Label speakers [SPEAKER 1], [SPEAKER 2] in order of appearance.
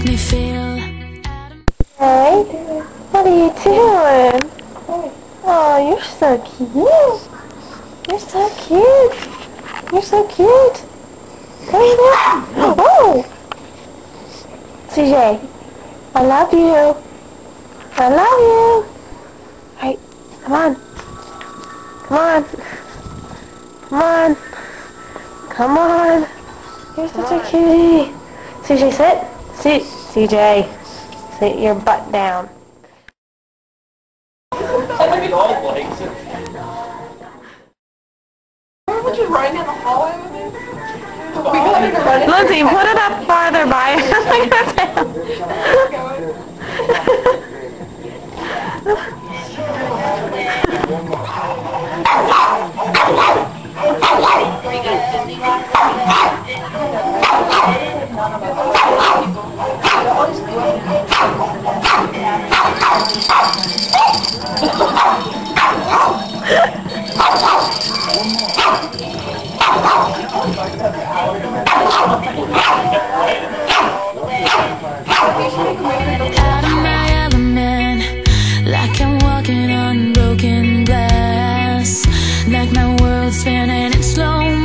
[SPEAKER 1] make me feel what are you doing? Oh, you're so cute. You're so cute. You're so cute. Come here. Oh! CJ, I love you. I love you. Hey, come on. Come on. Come on. Come on. You're such a cutie. CJ, sit. Sit. CJ, sit your butt down.
[SPEAKER 2] Remember just running down the hallway with me? We wanted to run it.
[SPEAKER 1] Lindsay, put it up farther by.
[SPEAKER 3] out of my element Like I'm walking on broken glass. Like my world's spinning in slow